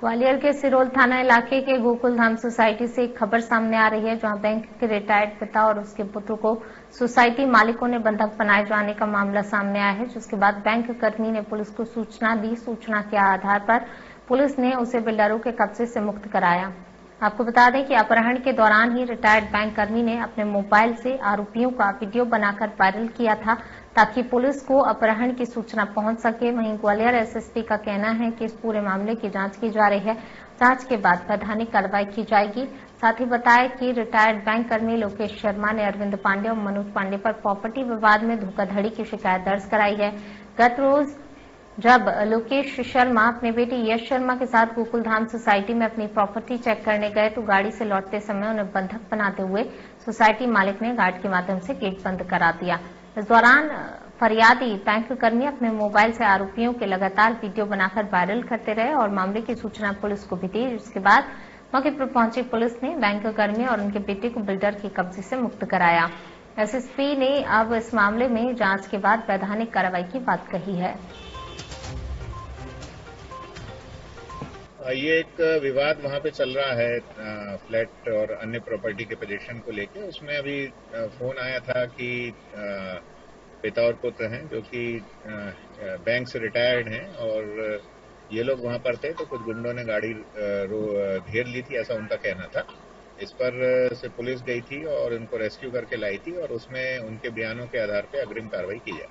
ग्वालियर के सिरोल थाना इलाके के गोकुल धाम सोसाइटी से एक खबर सामने आ रही है, जहाँ बैंक के रिटायर्ड पिता और उसके पुत्र को सोसाइटी मालिकों ने बंधक बनाए जाने का मामला सामने आया है, जिसके बाद बैंक कर्मी ने पुलिस को सूचना दी। सूचना के आधार पर पुलिस ने उसे बिल्डरों के कब्जे से मुक्त कराया। आपको बता दें कि अपहरण के दौरान ही रिटायर्ड बैंक कर्मी ने अपने मोबाइल से आरोपियों का वीडियो बनाकर वायरल किया था, ताकि पुलिस को अपहरण की सूचना पहुँच सके। वहीं ग्वालियर एसएसपी का कहना है कि इस पूरे मामले की जाँच की जा रही है। जाँच के बाद वैधानिक कार्रवाई की जाएगी। साथ ही बताया कि रिटायर्ड बैंक कर्मी लोकेश शर्मा ने अरविंद पांडे और मनोज पांडे पर प्रॉपर्टी विवाद में धोखाधड़ी की शिकायत दर्ज कराई है। गत रोज जब लोकेश शर्मा अपने बेटे यश शर्मा के साथ गोकुल धाम सोसाइटी में अपनी प्रॉपर्टी चेक करने गए तो गाड़ी से लौटते समय उन्हें बंधक बनाते हुए सोसाइटी मालिक ने गार्ड के माध्यम से गेट बंद करा दिया। इस दौरान फरियादी बैंक कर्मी अपने मोबाइल से आरोपियों के लगातार वीडियो बनाकर वायरल करते रहे और मामले की सूचना पुलिस को भी दी। जिसके बाद मौके पर पहुँची पुलिस ने बैंक कर्मी और उनके बेटे को बिल्डर के कब्जे से मुक्त कराया। एसएसपी ने अब इस मामले में जाँच के बाद वैधानिक कार्रवाई की बात कही है। ये एक विवाद वहाँ पे चल रहा है फ्लैट और अन्य प्रॉपर्टी के पोजीशन को लेके। उसमें अभी फ़ोन आया था कि पिता और पुत्र हैं जो कि बैंक से रिटायर्ड हैं और ये लोग वहाँ पर थे तो कुछ गुंडों ने गाड़ी घेर ली थी, ऐसा उनका कहना था। इस पर से पुलिस गई थी और उनको रेस्क्यू करके लाई थी और उसमें उनके बयानों के आधार पर अग्रिम कार्रवाई की जाए